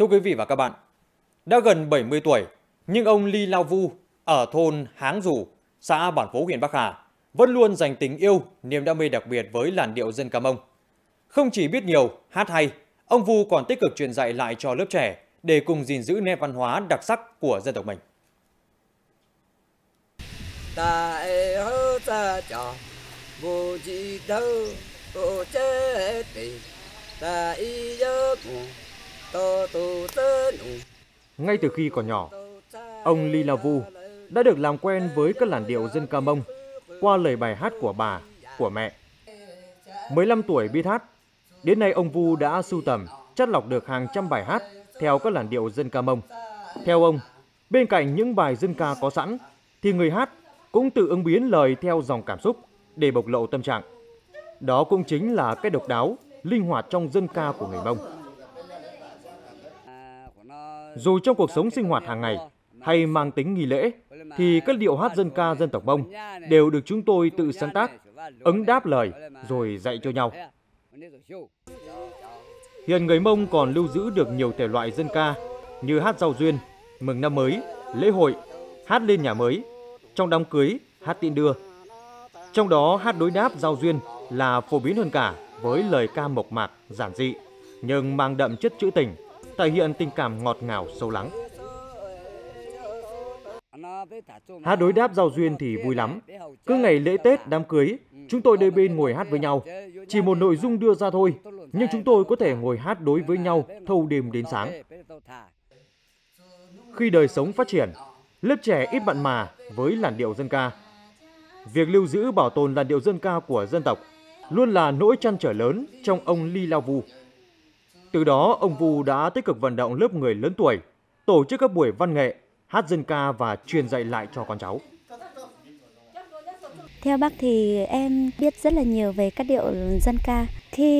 Thưa quý vị và các bạn, đã gần 70 tuổi, nhưng ông Ly Lao Vu ở thôn Háng Dù, xã Bản Phố huyện Bắc Hà vẫn luôn dành tình yêu, niềm đam mê đặc biệt với làn điệu dân ca mông. Không chỉ biết nhiều, hát hay, ông Vu còn tích cực truyền dạy lại cho lớp trẻ để cùng gìn giữ nét văn hóa đặc sắc của dân tộc mình. Tại hơ ta trò, vô chỉ đâu, vô chế tì, tại nhớ cùng. Ngay từ khi còn nhỏ, ông Ly La Vu đã được làm quen với các làn điệu dân ca mông qua lời bài hát của bà, của mẹ. 15 tuổi biết hát, đến nay ông Vu đã sưu tầm, chất lọc được hàng trăm bài hát theo các làn điệu dân ca mông. Theo ông, bên cạnh những bài dân ca có sẵn, thì người hát cũng tự ứng biến lời theo dòng cảm xúc để bộc lộ tâm trạng. Đó cũng chính là cái độc đáo, linh hoạt trong dân ca của người Mông. Dù trong cuộc sống sinh hoạt hàng ngày hay mang tính nghi lễ, thì các điệu hát dân ca dân tộc Mông đều được chúng tôi tự sáng tác, ứng đáp lời rồi dạy cho nhau. Hiện người Mông còn lưu giữ được nhiều thể loại dân ca như hát giao duyên, mừng năm mới, lễ hội, hát lên nhà mới, trong đám cưới, hát tiễn đưa. Trong đó hát đối đáp giao duyên là phổ biến hơn cả với lời ca mộc mạc, giản dị, nhưng mang đậm chất trữ tình, thể hiện tình cảm ngọt ngào sâu lắng. Hát đối đáp giao duyên thì vui lắm. Cứ ngày lễ Tết, đám cưới, chúng tôi đôi bên ngồi hát với nhau. Chỉ một nội dung đưa ra thôi, nhưng chúng tôi có thể ngồi hát đối với nhau thâu đêm đến sáng. Khi đời sống phát triển, lớp trẻ ít bạn mà với làn điệu dân ca. Việc lưu giữ bảo tồn làn điệu dân ca của dân tộc luôn là nỗi chăn trở lớn trong ông Ly Lao Vu. Từ đó, ông Vu đã tích cực vận động lớp người lớn tuổi, tổ chức các buổi văn nghệ, hát dân ca và truyền dạy lại cho con cháu. Theo bác thì em biết rất là nhiều về các điệu dân ca. Khi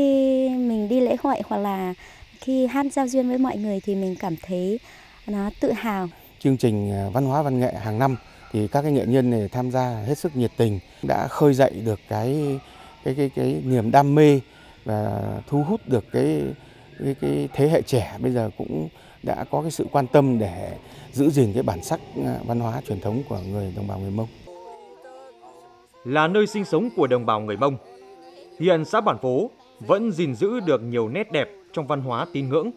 mình đi lễ hội hoặc là khi hát giao duyên với mọi người thì mình cảm thấy nó tự hào. Chương trình à, văn hóa văn nghệ hàng năm thì các cái nghệ nhân này tham gia hết sức nhiệt tình đã khơi dậy được cái cái cái cái niềm đam mê và thu hút được cái cái, cái thế hệ trẻ bây giờ cũng đã có cái sự quan tâm để giữ gìn cái bản sắc à, văn hóa truyền thống của người đồng bào người Mông. Là nơi sinh sống của đồng bào người Mông, hiện xã Bản Phố vẫn gìn giữ được nhiều nét đẹp trong văn hóa tín ngưỡng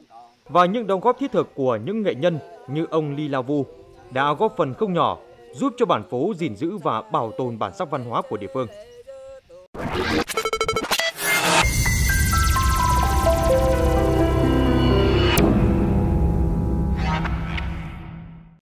và những đóng góp thiết thực của những nghệ nhân như ông Ly Lao Vu đã góp phần không nhỏ giúp cho bản phố gìn giữ và bảo tồn bản sắc văn hóa của địa phương.